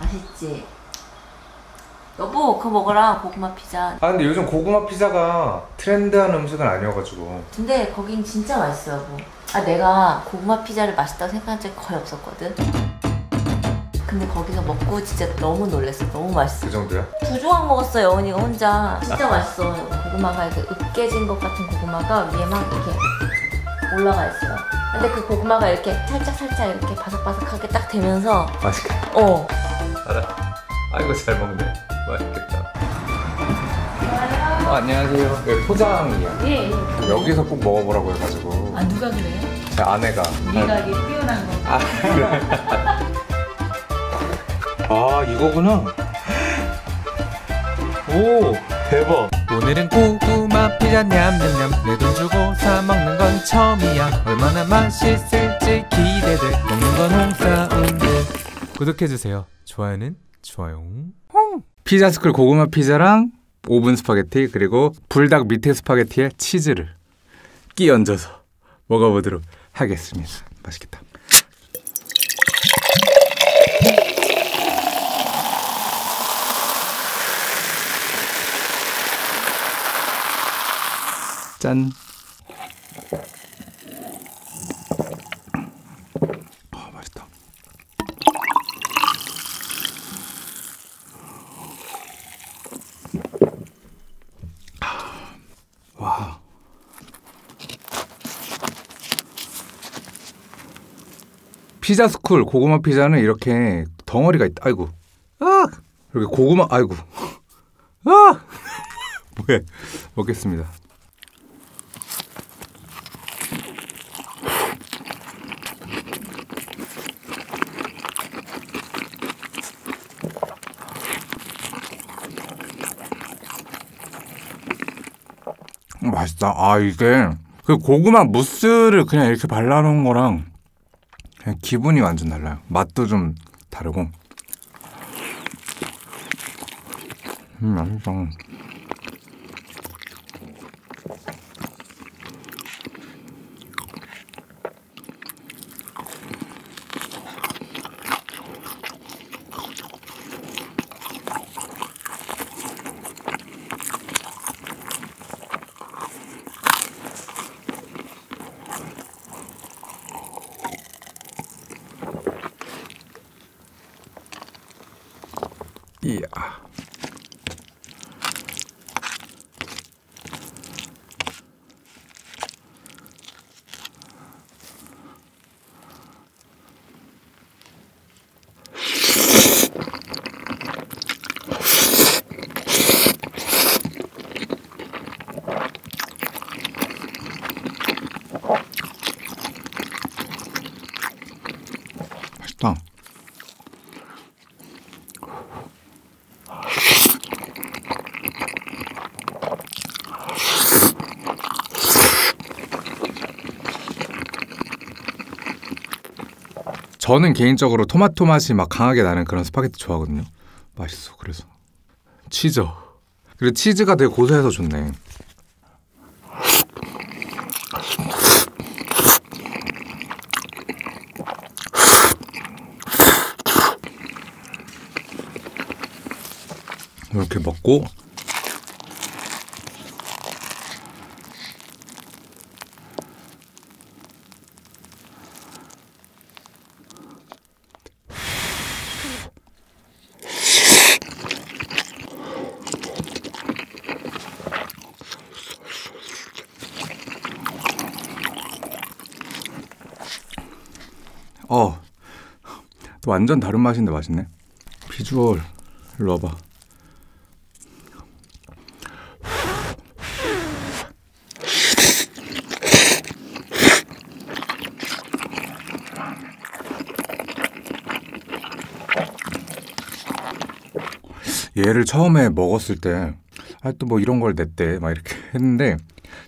맛있지? 여보 그거 먹어라. 고구마 피자. 아 근데 요즘 고구마 피자가 트렌드한 음식은 아니어가지고. 근데 거긴 진짜 맛있어 여보. 아 내가 고구마 피자를 맛있다고 생각한 적이 거의 없었거든. 근데 거기서 먹고 진짜 너무 놀랬어. 너무 맛있어. 그 정도야? 두 조각 먹었어 여운이가 혼자. 진짜 맛있어. 고구마가 이렇게 으깨진 것 같은 고구마가 위에 막 이렇게 올라가 있어요 근데 그 고구마가 이렇게 살짝 살짝 이렇게 바삭바삭하게 딱 되면서 맛있겠다 어 알아 아이고 잘 먹네. 맛있겠다. 어, 안녕하세요. 여기 포장이야. 예, 예. 여기서 꼭 먹어보라고 해가지고. 아 누가 그래? 제 아내가. 네가 이게 뛰어난 거. 아 아 이거구나. 오 대박. 오늘은 고구마 피자 냠냠냠. 내 돈 주고 사 먹는 건 처음이야. 얼마나 맛있을지 기대돼. 먹는 건 홍사운드 구독해주세요. 좋아요는 좋아요. 피자 스쿨 고구마 피자랑 오븐 스파게티 그리고 불닭 밑에 스파게티에 치즈를 끼얹어서 먹어보도록 하겠습니다. 맛있겠다. 짠 피자 스쿨 고구마 피자는 이렇게 덩어리가 있다. 아이고. 아! 이렇게 고구마 아이고. 아! 뭐해? 먹겠습니다. 음, 맛있다. 아 이게 그 고구마 무스를 그냥 이렇게 발라놓은 거랑 그냥 기분이 완전 달라요. 맛도 좀 다르고. 음 맛있다. 이 저는 개인적으로 토마토 맛이 막 강하게 나는 그런 스파게티 좋아하거든요. 맛있어. 그래서 치즈. 그리고 치즈가 되게 고소해서 좋네. 이렇게 먹고 어, 또 완전 다른 맛인데 맛있네. 비주얼, 일로 와봐. 얘를 처음에 먹었을 때, 아, 또 뭐 이런 걸 냈대. 막 이렇게 했는데,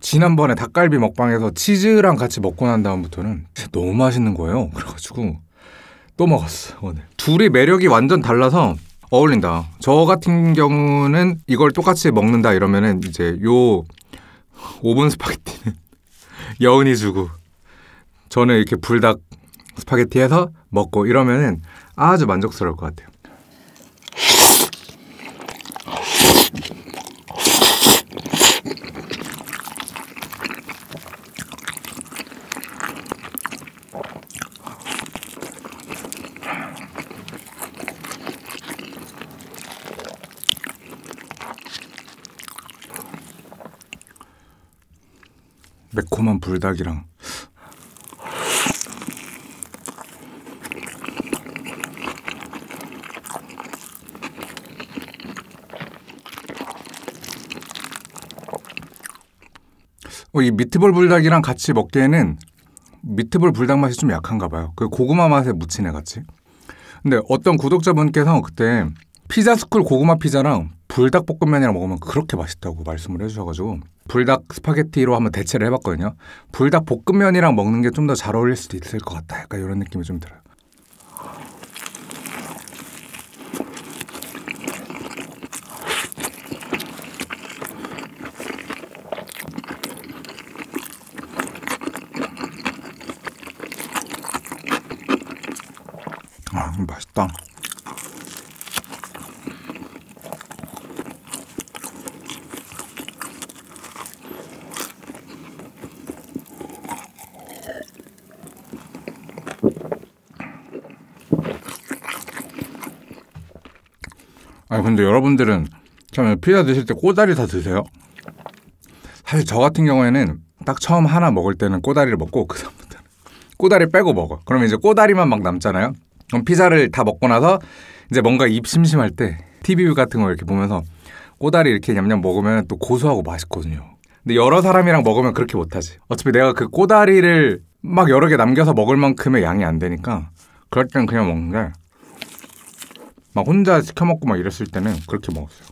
지난번에 닭갈비 먹방에서 치즈랑 같이 먹고 난 다음부터는 너무 맛있는 거예요. 그래가지고 또 먹었어 오늘. 둘이 매력이 완전 달라서 어울린다. 저 같은 경우는 이걸 똑같이 먹는다 이러면은 이제 요 오븐 스파게티는 여운이 주고 저는 이렇게 불닭 스파게티해서 먹고 이러면은 아주 만족스러울 것 같아요. 매콤한 불닭이랑 어, 이 미트볼 불닭이랑 같이 먹기에는 미트볼 불닭 맛이 좀 약한가 봐요. 그 고구마 맛에 묻히네 같이. 근데 어떤 구독자분께서 그때 피자 스쿨 고구마 피자랑 불닭 볶음면이랑 먹으면 그렇게 맛있다고 말씀을 해주셔가지고 불닭 스파게티로 한번 대체를 해봤거든요. 불닭 볶음면이랑 먹는 게 좀 더 잘 어울릴 수도 있을 것 같다. 약간 이런 느낌이 좀 들어요. 아, 맛있다. 아 근데 여러분들은 참 피자 드실 때 꼬다리 다 드세요? 사실 저 같은 경우에는 딱 처음 하나 먹을 때는 꼬다리를 먹고 그 다음부터는 꼬다리 빼고 먹어. 그러면 이제 꼬다리만 막 남잖아요. 그럼 피자를 다 먹고 나서 이제 뭔가 입 심심할 때 TV 같은 거 이렇게 보면서 꼬다리 이렇게 냠냠 먹으면 또 고소하고 맛있거든요. 근데 여러 사람이랑 먹으면 그렇게 못하지. 어차피 내가 그 꼬다리를 막 여러 개 남겨서 먹을 만큼의 양이 안 되니까 그럴 땐 그냥 먹는 게 막 혼자 시켜 먹고 막 이랬을 때는 그렇게 먹었어요.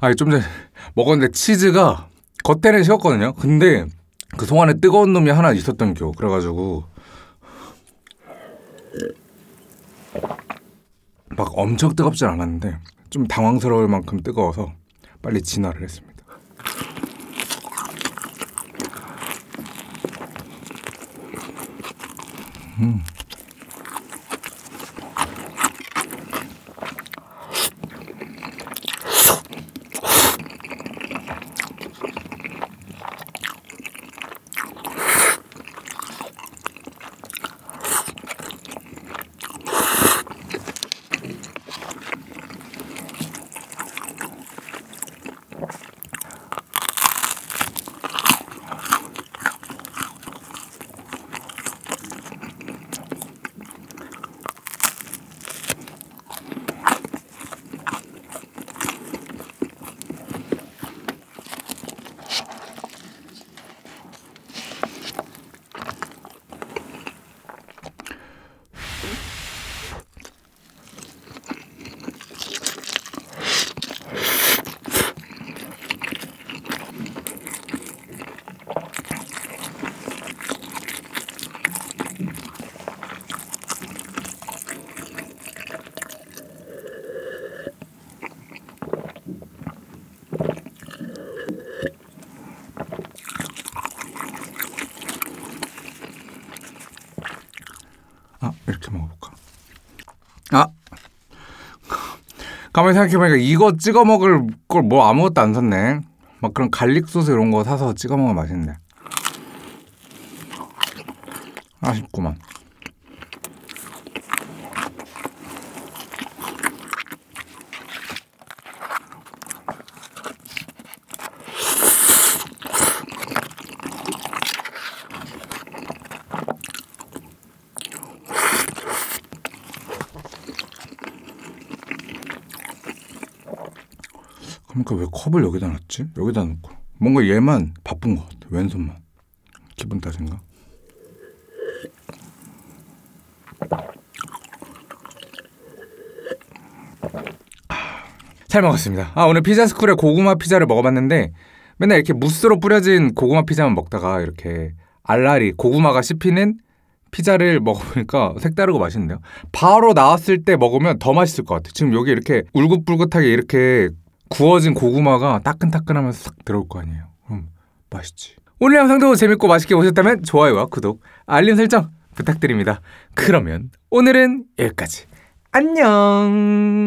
아니 좀 전에 먹었는데 치즈가 겉에는 식었거든요. 근데 그 송안에 뜨거운 놈이 하나 있었던 겨. 그래가지고 막 엄청 뜨겁진 않았는데 좀 당황스러울 만큼 뜨거워서 빨리 진화를 했습니다. 아 가만히 생각해보니까 이거 찍어 먹을 걸 뭐 아무것도 안 샀네. 막 그런 갈릭 소스 이런 거 사서 찍어 먹으면 맛있네. 아쉽구만. 그러니까 왜 컵을 여기다 놨지? 여기다 놓고 뭔가 얘만 바쁜 것 같아 왼손만 기분 탓인가? 잘 먹었습니다. 아, 오늘 피자스쿨의 고구마 피자를 먹어봤는데 맨날 이렇게 무스로 뿌려진 고구마 피자만 먹다가 이렇게 알알이 고구마가 씹히는 피자를 먹어보니까 색다르고 맛있는데요. 바로 나왔을 때 먹으면 더 맛있을 것 같아요. 지금 여기 이렇게 울긋불긋하게 이렇게 구워진 고구마가 따끈따끈하면서 싹 들어올 거 아니에요. 음, 맛있지. 오늘 영상도 재밌고 맛있게 보셨다면 좋아요와 구독, 알림 설정 부탁드립니다. 그러면 오늘은 여기까지. 안녕.